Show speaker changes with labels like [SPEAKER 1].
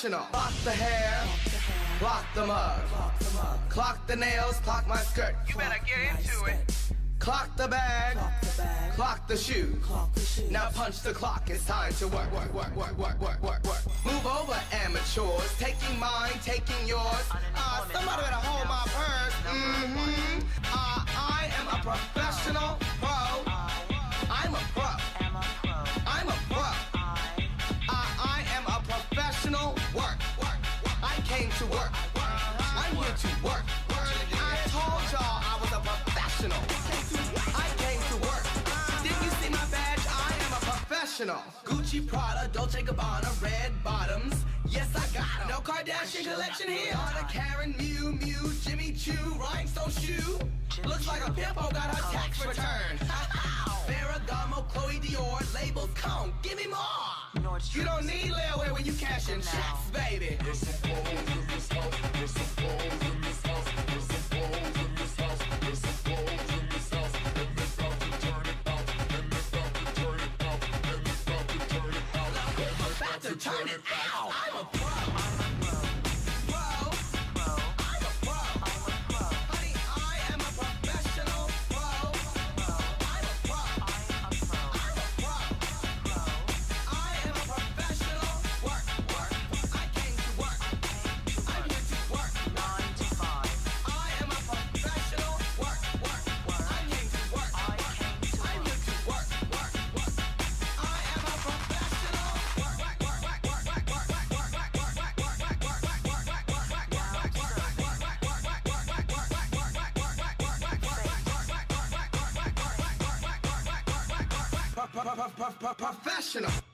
[SPEAKER 1] professional. Clock the hair, clock the mug, clock the nails, clock my skirt.
[SPEAKER 2] You better get into it.
[SPEAKER 1] Clock the bag, clock the shoe. Now punch the clock, it's time to work, work, work, work, work, work, work, work. Move over, amateurs, taking mine, taking yours. Uh, somebody better hold my purse. Mm-hmm. Uh, I am a professional I'm to work. I told y'all I was a professional. I came to work. Didn't you see my badge? I am a professional. Gucci, Prada, Dolce Gabbana, red bottoms. Yes, I got 'em. No Kardashian collection here. Karen, Miu, Miu, Jimmy Choo, rhinestone shoe. Looks like a pimpo got her tax return. Ferragamo, Chloe Dior, labels, come, give me more. You don't need layaway when you cashing checks, baby. Turn it out. I'm a pro. Professional.